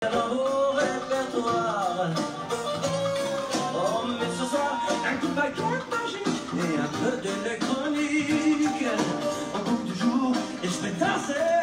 dans vos répertoires. Oh, mais ce soir, un coup de baguette magique et un peu d'électronique. Au bout du jour, et je vais danser.